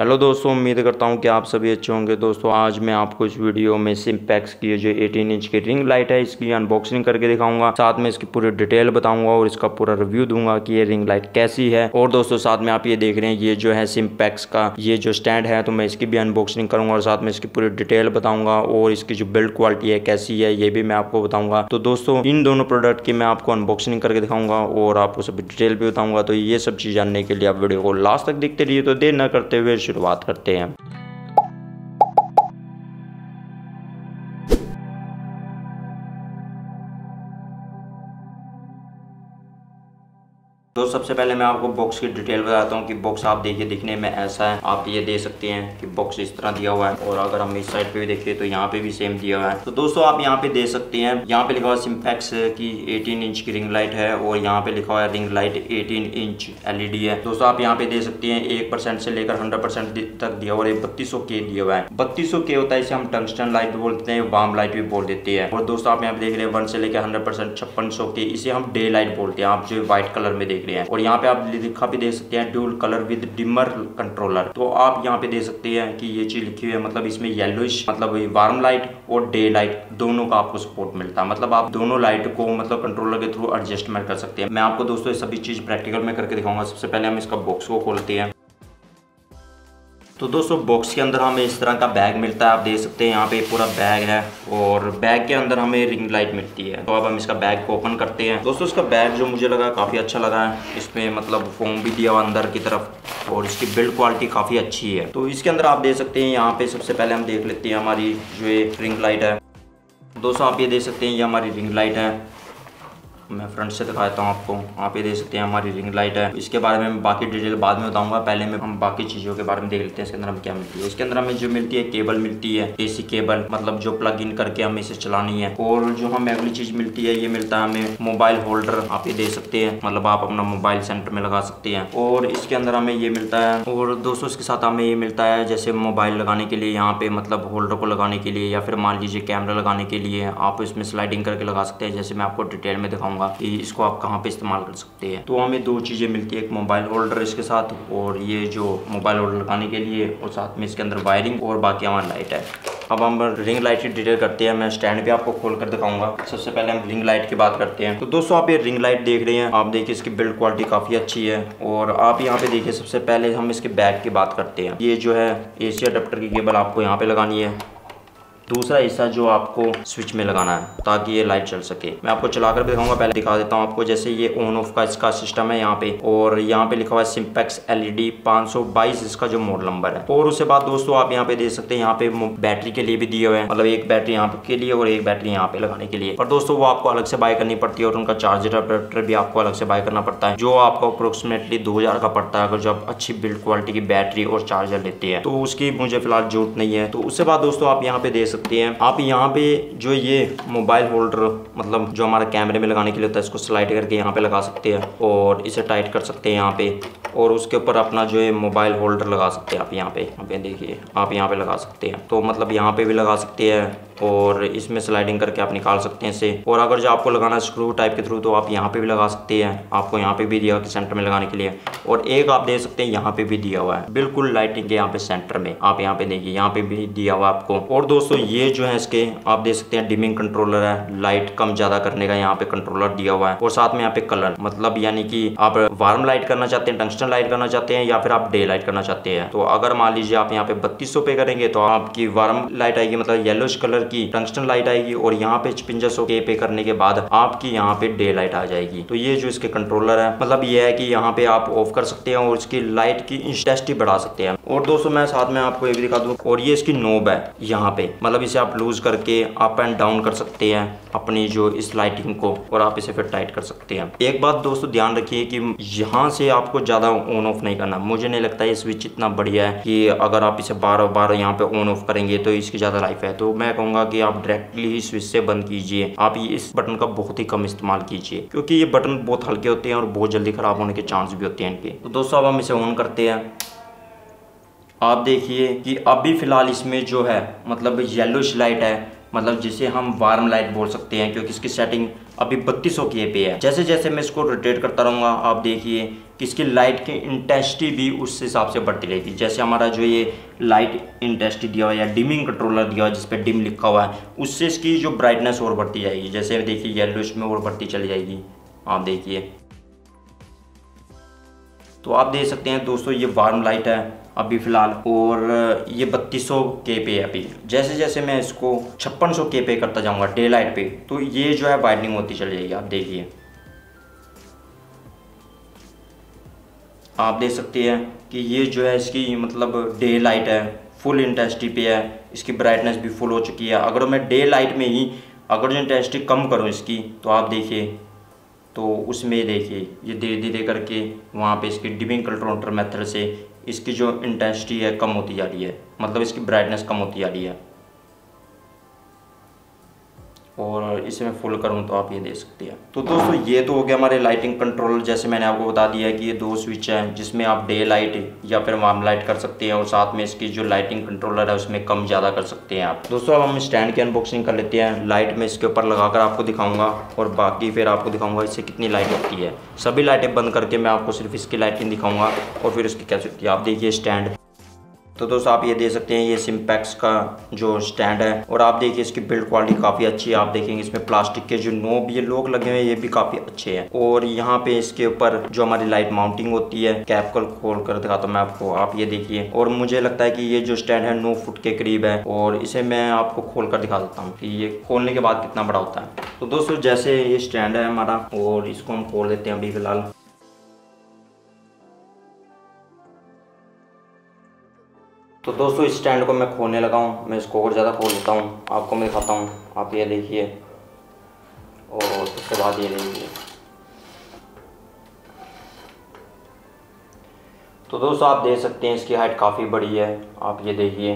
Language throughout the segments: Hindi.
हेलो दोस्तों, उम्मीद करता हूँ कि आप सभी अच्छे होंगे। दोस्तों, आज मैं आपको इस वीडियो में सिम्पैक्स की जो 18 इंच की रिंग लाइट है, इसकी अनबॉक्सिंग करके दिखाऊँगा। साथ में इसकी पूरी डिटेल बताऊँगा और इसका पूरा रिव्यू दूँगा कि ये रिंग लाइट कैसी है। और दोस्तों, साथ में आप ये देख रहे हैं, ये जो है सिम्पैक्स का ये जो स्टैंड है तो मैं इसकी भी अनबॉक्सिंग करूँगा और साथ में इसकी पूरी डिटेल बताऊँगा और इसकी जो बिल्ड क्वालिटी है, कैसी है, ये भी मैं आपको बताऊँगा। तो दोस्तों, इन दोनों प्रोडक्ट की मैं आपको अनबॉक्सिंग करके दिखाऊँगा और आपको सब डिटेल भी बताऊँगा। तो ये सब चीज़ जानने के लिए आप वीडियो को लास्ट तक देखते रहिए तो देर न करते हुए शुरुआत करते हैं। तो सबसे पहले मैं आपको बॉक्स की डिटेल बताता हूँ कि बॉक्स आप देखिए, दिखने में ऐसा है। आप ये दे सकते हैं कि बॉक्स इस तरह दिया हुआ है और अगर हम इस साइड पे भी देखें तो यहाँ पे भी सेम दिया हुआ है। तो दोस्तों, आप यहाँ पे दे सकते हैं, यहाँ पे लिखा हुआ सिम्पैक्स की 18 इंच की रिंग लाइट है और यहाँ पे लिखा हुआ है रिंग लाइट 18 इंच एलईडी है। दोस्तों, आप यहाँ पे दे सकते हैं, एक से लेकर हंड्रेड तक दिया हुआ है बत्तीस के दिया हुआ है। बत्तीस के होता है, इसे हम टंगस्टन लाइट भी बोलते हैं वार्म लाइट भी बोल देते हैं। और दोस्तों, आप यहाँ पे देख रहे हैं वन से लेकर हंड्रेड परसेंट के इसे हम डे लाइट बोलते हैं। आप जो व्हाइट कलर में देख रहे हैं। और यहाँ पे आप लिखा भी देख सकते हैं dual colour with dimmer controller तो आप यहाँ पे देख सकते हैं कि ये चीज़ लिखी हुई है मतलब इसमें येलोइश मतलब वार्म लाइट और डे लाइट दोनों का आपको सपोर्ट मिलता है। मतलब आप दोनों लाइट को मतलब कंट्रोलर के थ्रू एडजस्टमेंट कर सकते हैं। मैं आपको दोस्तों सभी चीज़ प्रैक्टिकल में करके दिखाऊँगा। सबसे पहले हम इसका बॉक्स को खोलते हैं। तो दोस्तों बॉक्स के अंदर हमें इस तरह का बैग मिलता है, आप देख सकते हैं, यहाँ पे पूरा बैग है और बैग के अंदर हमें रिंग लाइट मिलती है। तो अब हम इसका बैग को ओपन करते हैं। दोस्तों, इसका बैग जो मुझे लगा काफ़ी अच्छा लगा है, इसमें मतलब फोम भी दिया हुआ अंदर की तरफ़ और इसकी बिल्ड क्वालिटी काफ़ी अच्छी है। तो इसके अंदर आप देख सकते हैं, यहाँ पे सबसे पहले हम देख लेते हैं हमारी जो ये रिंग लाइट है। दोस्तों, आप ये देख सकते हैं, ये हमारी रिंग लाइट है। मैं फ्रंट से दिखाता हूँ आपको। आप ये देख सकते हैं हमारी रिंग लाइट है। इसके बारे में बाकी डिटेल बाद में बताऊँगा। पहले में हम बाकी चीज़ों के बारे में देख लेते हैं। इसके अंदर हमें क्या मिलती है? इसके अंदर हमें जो मिलती है केबल मिलती है। एसी केबल मतलब जो प्लग इन करके हमें इसे चलानी है। और जो हमें अगली चीज़ मिलती है, ये मिलता है हमें मोबाइल होल्डर आप ये दे सकते हैं। मतलब आप अपना मोबाइल सेंटर में लगा सकते हैं। और इसके अंदर हमें ये मिलता है। और दोस्तों, इसके साथ हमें ये मिलता है, जैसे मोबाइल लगाने के लिए यहाँ पे मतलब होल्डर को लगाने के लिए, या फिर मान लीजिए कैमरा लगाने के लिए आप इसमें स्लाइडिंग करके लगा सकते हैं। जैसे मैं आपको डिटेल में दिखाऊँगा। कि इसको आप कहाँ पे इस्तेमाल कर सकते हैं। तो हमें दो चीज़ें मिलती है, एक मोबाइल होल्डर इसके साथ और ये जो मोबाइल होल्डर लगाने के लिए और साथ में इसके अंदर वायरिंग और बाकी हमारी लाइट है। अब हम रिंग लाइट की डिटेल करते हैं, मैं स्टैंड भी आपको खोल कर दिखाऊँगा। सबसे पहले हम रिंग लाइट की बात करते हैं। तो दोस्तों, आप ये रिंग लाइट देख रहे हैं, आप देखिए इसकी बिल्ड क्वालिटी काफ़ी अच्छी है और आप यहाँ पे देखिए, सबसे पहले हम इसके बैग की बात करते हैं। ये जो है एसी अडेप्टर की केबल आपको यहाँ पे लगानी है। दूसरा हिस्सा जो आपको स्विच में लगाना है, ताकि ये लाइट चल सके। मैं आपको चलाकर भी दिखाऊँगा, पहले दिखा देता हूँ आपको, जैसे ये ऑन ऑफ़ का इसका सिस्टम है यहाँ पे, और यहाँ पे लिखा हुआ है सिंपैक्स एलईडी 522 इसका जो मॉडल नंबर है। और उसके बाद दोस्तों, आप यहाँ पे देख सकते हैं, यहाँ पे बैटरी के लिए भी दिए हुए हैं। मतलब एक बैटरी यहाँ पे के लिए और एक बैटरी यहाँ पे लगाने के लिए। और दोस्तों, वो आपको अलग से बाय करनी पड़ती है, और उनका चार्जर अडेप्टर भी आपको अलग से बाय करना पड़ता है, जो आपको अप्रोक्सीमेटली दो हज़ार का पड़ता है, अगर जब अच्छी बिल्ड क्वालिटी की बैटरी और चार्जर लेते हैं। तो उसकी मुझे फ़िलहाल ज़रूरत नहीं है। तो उसके बाद दोस्तों, आप यहाँ पे देख सकते हैं। आप यहाँ पे जो ये मोबाइल होल्डर मतलब जो हमारा कैमरे में लगाने के लिए होता है, इसको स्लाइड करके यहाँ पे लगा सकते हैं और इसे टाइट कर सकते हैं यहाँ पे और उसके ऊपर अपना जो है मोबाइल होल्डर लगा सकते हैं आप यहाँ पे। यहाँ पे देखिए, आप यहाँ पे लगा सकते हैं। तो मतलब यहाँ पे भी लगा सकते हैं। और इसमें स्लाइडिंग करके आप निकाल सकते हैं इसे। और अगर जो आपको लगाना स्क्रू टाइप के थ्रू तो आप यहाँ पे भी लगा सकते हैं। आपको यहाँ पे भी दिया हुआ सेंटर में लगाने के लिए। और एक आप दे सकते हैं, यहाँ पे भी दिया हुआ है। बिल्कुल लाइटिंग के यहाँ पे सेंटर में। आप यहाँ पे देखिए, यहाँ पे भी दिया हुआ आपको। और दोस्तों, ये जो है इसके, आप देख सकते हैं डिमिंग कंट्रोलर है। लाइट कम ज़्यादा करने का यहाँ पे कंट्रोलर दिया हुआ है। और साथ में यहाँ पे कलर मतलब यानी कि आप वार्म लाइट करना चाहते हैं टंगस्टन लाइट करना चाहते हैं, या फिर आप डे लाइट करना चाहते हैं। तो अगर मान लीजिए आप यहाँ पे बत्तीस पे करेंगे तो आपकी वार्म लाइट आएगी मतलब येलोश कलर की टंगस्टन लाइट आएगी और यहाँ पे पिंजर सौ के पे करने के बाद आपकी यहाँ पे डे लाइट आ जाएगी। तो ये जो इसके कंट्रोलर है मतलब ये है कि यहाँ पे आप ऑफ़ कर सकते हैं और इसकी लाइट की इंटेंसिटी बढ़ा सकते हैं। और दोस्तों, मैं साथ में आपको ये भी दिखा दूँ, और ये इसकी नोब है यहाँ पे। मतलब इसे आप लूज करके अप एंड डाउन कर सकते हैं अपनी जो इस लाइटिंग को, और आप इसे फिर टाइट कर सकते हैं। एक बात दोस्तों, ध्यान रखिए कि यहाँ से आपको ज़्यादा ऑन ऑफ़ नहीं करना। मुझे नहीं लगता ये स्विच इतना बढ़िया है कि अगर आप इसे बार बार यहाँ पे ऑन ऑफ़ करेंगे तो इसकी ज़्यादा लाइफ है। तो मैं कहूँगा कि आप डायरेक्टली ही स्विच से बंद कीजिए। आप ये इस बटन का बहुत ही कम इस्तेमाल कीजिए, क्योंकि ये बटन बहुत हल्के होते हैं और बहुत जल्दी ख़राब होने के चांस भी होते हैं इनके। तो दोस्तों, अब हम इसे ऑन करते हैं। आप देखिए कि अभी फ़िलहाल इसमें जो है मतलब येलो लाइट है मतलब जिसे हम वार्म लाइट बोल सकते हैं, क्योंकि इसकी सेटिंग अभी बत्तीस सौ के पे है। जैसे जैसे मैं इसको रोटेट करता रहूँगा, आप देखिए कि इसकी लाइट की इंटेंसिटी भी उस हिसाब से बढ़ती रहेगी। जैसे हमारा जो ये लाइट इंटेंसिटी दिया हुआ है या डिमिंग कंट्रोलर दिया हुआ है, जिस पर डिम लिखा हुआ है, उससे इसकी जो ब्राइटनेस और बढ़ती जाएगी। जैसे देखिए येलो इसमें और बढ़ती चली जाएगी। आप देखिए। तो आप देख सकते हैं दोस्तों, ये वार्म लाइट है अभी फ़िलहाल, और ये बत्तीस सौ के पे है अभी। जैसे जैसे मैं इसको छप्पन सौ के पे करता जाऊँगा डे लाइट पे तो ये जो है वाइडनिंग होती चली जाएगी, आप देखिए। आप देख सकते हैं कि ये जो है इसकी मतलब डे लाइट है फुल इंटेंसिटी पे है। इसकी ब्राइटनेस भी फुल हो चुकी है। अगर मैं डे लाइट में ही अगर जो इंटेंसिटी कम करूँ इसकी तो आप देखिए तो उसमें देखिए, ये धीरे धीरे करके वहाँ पे इसकी डिमिंग कंट्रोल मेथड से इसकी जो इंटेंसिटी है कम होती जा रही है। मतलब इसकी ब्राइटनेस कम होती जा रही है। और इसे मैं फुल करूँ तो आप ये देख सकते हैं। तो दोस्तों, ये तो हो गया हमारे लाइटिंग कंट्रोल जैसे मैंने आपको बता दिया है कि ये दो स्विच हैं, जिसमें आप डे लाइट या फिर वार्म लाइट कर सकते हैं और साथ में इसकी जो लाइटिंग कंट्रोलर है, उसमें कम ज़्यादा कर सकते हैं आप। दोस्तों, अब हम स्टैंड की अनबॉक्सिंग कर लेते हैं। लाइट में इसके ऊपर लगाकर आपको दिखाऊँगा और बाकी फिर आपको दिखाऊँगा इससे कितनी लाइट होती है। सभी लाइटें बंद करके मैं आपको सिर्फ़ इसकी लाइटिंग दिखाऊँगा और फिर उसकी कैसे आप देखिए स्टैंड तो दोस्तों, आप ये दे सकते हैं, ये सिम्पैक्स का जो स्टैंड है, और आप देखिए इसकी बिल्ड क्वालिटी काफ़ी अच्छी है। आप देखेंगे इसमें प्लास्टिक के जो नोब ये लोग लगे हुए ये भी काफ़ी अच्छे हैं। और यहाँ पे इसके ऊपर जो हमारी लाइट माउंटिंग होती है कैप कल खोल कर दिखाता हूँ मैं आपको। आप ये देखिए, और मुझे लगता है कि ये जो स्टैंड है, नौ फुट के करीब है, और इसे मैं आपको खोल कर दिखा देता हूँ कि ये खोलने के बाद कितना बड़ा होता है। तो दोस्तों, जैसे ये स्टैंड है हमारा, और इसको हम खोल देते हैं अभी फ़िलहाल। तो दोस्तों, इस स्टैंड को मैं खोलने लगा हूँ। मैं इसको और ज़्यादा खोल देता हूँ। आपको मैं दिखाता हूँ। आप ये देखिए। और उसके बाद ये देखिए। तो दोस्तों, आप देख सकते हैं इसकी हाइट काफ़ी बड़ी है। आप ये देखिए।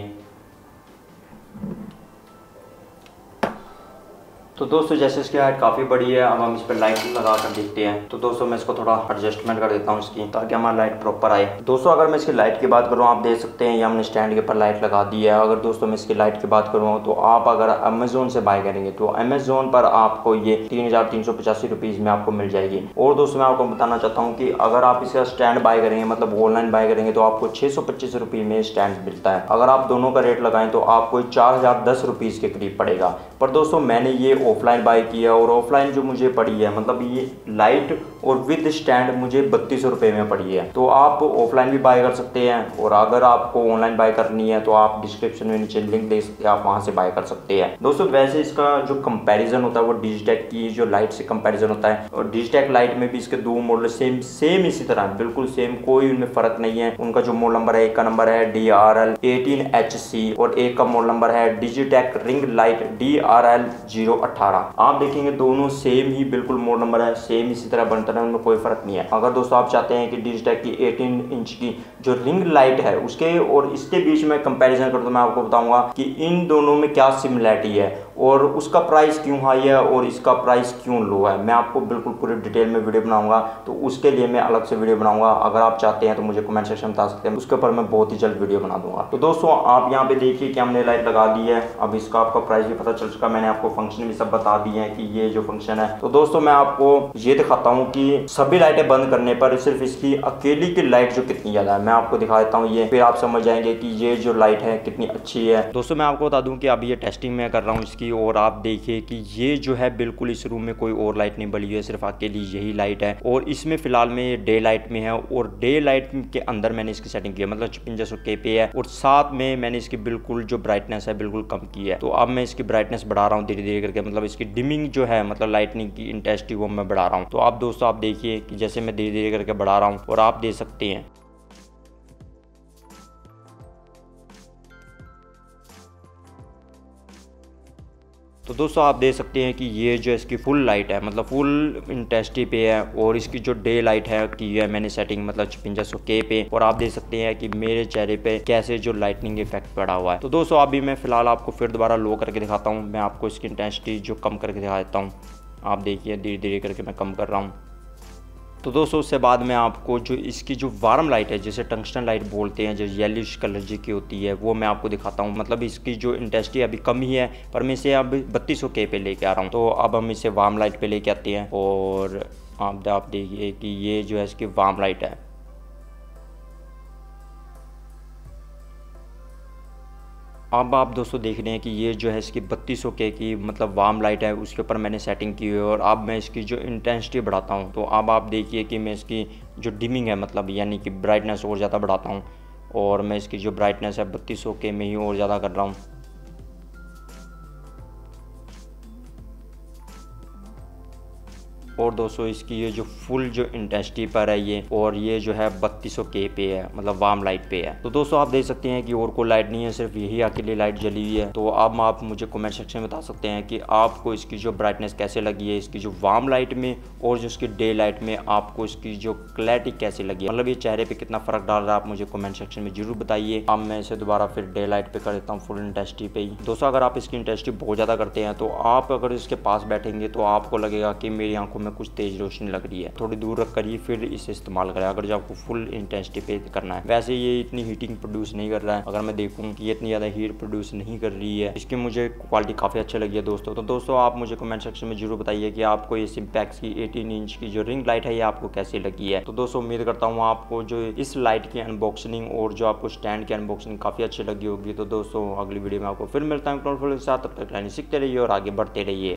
तो दोस्तों, जैसे इसकी हाइट काफ़ी बड़ी है, अब हम इस पर लाइट लगा कर देखते हैं। तो दोस्तों, मैं इसको थोड़ा एडजस्टमेंट कर देता हूँ इसकी, ताकि हमारा लाइट प्रॉपर आए। दोस्तों, अगर मैं इसकी लाइट की बात करूँ, आप देख सकते हैं, ये हमने स्टैंड के ऊपर लाइट लगा दी है। अगर दोस्तों, मैं इसकी लाइट की बात करूँ तो आप अगर अमेजोन से बाय करेंगे तो अमेजोन पर आपको ये तीन हज़ार तीन सौ पचासी रुपीज़ में आपको मिल जाएगी। और दोस्तों, मैं आपको बताना चाहता हूँ कि अगर आप इसका स्टैंड बाय करेंगे मतलब ऑनलाइन बाय करेंगे तो आपको छः सौ पच्चीस में स्टैंड मिलता है। अगर आप दोनों का रेट लगाएँ तो आपको चार हज़ार दस रुपीज़ के करीब पड़ेगा। पर दोस्तों, मैंने ये ऑफलाइन बाई किया है और ऑफलाइन जो मुझे पड़ी है मतलब ये लाइट और विद स्टैंड मुझे बत्तीस सौ रुपये में पड़ी है। तो आप ऑफलाइन भी बाय कर सकते हैं और अगर आपको ऑनलाइन बाय करनी है तो आप डिस्क्रिप्शन में नीचे लिंक दे सकते हैं, आप वहाँ से बाय कर सकते हैं। दोस्तों, वैसे इसका जो कंपेरिजन होता है, वो डिजिटेक की जो लाइट से कंपेरिजन होता है, और डिजिटेक लाइट में भी इसके दो मॉडल सेम सेम इसी तरह बिल्कुल सेम कोई उनमें फ़र्क नहीं है। उनका जो मॉडल नंबर है एक का नंबर है D R L eighteen H C और एक का मॉडल नंबर है Digitek ring light D R L zero अठारह। आप देखेंगे दोनों सेम ही बिल्कुल मोड नंबर है सेम इसी तरह बनता है उनमें कोई फ़र्क नहीं है। अगर दोस्तों आप चाहते हैं कि डिजिटेक की 18 इंच की जो रिंग लाइट है, उसके और इसके बीच में कंपैरिजन कर तो मैं आपको बताऊँगा कि इन दोनों में क्या सिमिलैरिटी है। और उसका प्राइस क्यों हाई है और इसका प्राइस क्यों लो है? मैं आपको बिल्कुल पूरी डिटेल में वीडियो बनाऊँगा तो उसके लिए मैं अलग से वीडियो बनाऊँगा। अगर आप चाहते हैं तो मुझे कमेंट सेक्शन में बता सकते हैं, उसके ऊपर मैं बहुत ही जल्द वीडियो बना दूँगा। तो दोस्तों, आप यहाँ पे देखिए कि हमने लाइट लगा दी है। अब इसका आपका प्राइस भी पता चल चुका मैंने आपको फ़ंक्शन भी सब बता दिए हैं कि ये जो फ़ंक्शन है। तो दोस्तों, मैं आपको ये दिखाता हूँ कि सभी लाइटें बंद करने पर सिर्फ़ इसकी अकेली की लाइट जो कितनी ज़्यादा है, मैं आपको दिखा देता हूँ ये। फिर आप समझ जाएँगे कि ये जो लाइट है कितनी अच्छी है। दोस्तों, मैं आपको बता दूँ कि अभी ये टेस्टिंग में कर रहा हूँ इसकी। और आप देखिए कि ये जो है बिल्कुल इस रूम में कोई और लाइट नहीं बली हुई है, सिर्फ़ अकेली यही लाइट है। और इसमें फ़िलहाल में ये डे लाइट में है और डे लाइट के अंदर मैंने इसकी सेटिंग की है मतलब छप्पन सौ के पे है और साथ में मैंने इसकी बिल्कुल जो ब्राइटनेस है बिल्कुल कम की है। तो अब मैं इसकी ब्राइटनेस बढ़ा रहा हूँ धीरे धीरे करके मतलब इसकी डिमिंग जो है मतलब लाइटनिंग की इंटेंसिटी वो मैं बढ़ा रहा हूँ। तो आप दोस्तों आप देखिए कि जैसे मैं धीरे धीरे करके बढ़ा रहा हूँ और आप देख सकते हैं। तो दोस्तों आप देख सकते हैं कि ये जो इसकी फुल लाइट है मतलब फुल इंटेंसिटी पे है और इसकी जो डे लाइट है की है मैंने सेटिंग मतलब छपंजा सौ के पे और आप देख सकते हैं कि मेरे चेहरे पे कैसे जो लाइटनिंग इफ़ेक्ट पड़ा हुआ है। तो दोस्तों अभी मैं फ़िलहाल आपको फिर दोबारा लो करके दिखाता हूँ, मैं आपको इसकी इंटेंसिटी जो कम करके दिखा देता हूँ। आप देखिए धीरे धीरे करके मैं कम कर रहा हूँ। तो दोस्तों, उससे बाद में आपको जो इसकी जो वार्म लाइट है, जिसे टंगस्टन लाइट बोलते हैं, जो येलिश कलर जी की होती है, वो मैं आपको दिखाता हूँ। मतलब इसकी जो इंटेंसिटी अभी कम ही है, पर मैं इसे अब बत्तीस सौ के पे लेके आ रहा हूँ। तो अब हम इसे वार्म लाइट पे लेके आते हैं और आप आप देखिए कि ये जो है इसकी वार्म लाइट है। अब आप दोस्तों देख रहे हैं कि ये जो है इसकी बत्तीस के की मतलब वार्म लाइट है, उसके ऊपर मैंने सेटिंग की हुई है और अब मैं इसकी जो इंटेंसिटी बढ़ाता हूँ तो अब आप देखिए कि मैं इसकी जो डिमिंग है मतलब यानी कि ब्राइटनेस और ज़्यादा बढ़ाता हूँ और मैं इसकी जो ब्राइटनेस है, बत्तीस के में ही और ज़्यादा कर रहा हूँ। और दोस्तों, इसकी ये जो फुल जो इंटेंसिटी पर है ये, और ये जो है बत्तीस के पे है मतलब वार्म लाइट पे है। तो दोस्तों, आप देख सकते हैं कि और कोई लाइट नहीं है, सिर्फ़ यही अकेली लाइट जली हुई है। तो अब आप मुझे कमेंट सेक्शन में बता सकते हैं कि आपको इसकी जो ब्राइटनेस कैसे लगी है, इसकी जो वार्म लाइट में और जो इसकी डे लाइट में आपको इसकी जो क्लैरिटी कैसे लगी मतलब ये चेहरे पे कितना फ़र्क डाल रहा है, आप मुझे कमेंट सेक्शन में ज़रूर बताइए। अब मैं इसे दोबारा फिर डे लाइट पे कर देता हूँ फुल इंटेंसिटी पे ही। दोस्तों, अगर आप इसकी इंटेंसिटी बहुत ज़्यादा करते हैं तो आप अगर इसके पास बैठेंगे तो आपको लगेगा कि मेरी आँखों में कुछ तेज रोशनी लग रही है। थोड़ी दूर रख कर ही फिर इसे इस्तेमाल करें। अगर जो आपको फुल इंटेंसिटी पे करना है। वैसे ये इतनी हीटिंग प्रोड्यूस नहीं कर रहा है। अगर मैं देखूँ कि ये इतनी ज़्यादा हीट प्रोड्यूस नहीं कर रही है। इसकी मुझे क्वालिटी काफ़ी अच्छी लगी है दोस्तों। तो दोस्तों, आप मुझे कमेंट सेक्शन में ज़रूर बताइए कि आपको ये सिम्पैक्स की एटीन इंच की जो रिंग लाइट है, ये आपको कैसी लगी है? तो दोस्तों, उम्मीद करता हूँ आपको जो इस लाइट की अनबॉक्सिंग और जो आपको स्टैंड की अनबॉक्सिंग काफ़ी अच्छी लगी होगी। तो दोस्तों, अगली वीडियो में आपको फिर मिलता है साथ। तब तक सीखते रहिए और आगे बढ़ते रहिए।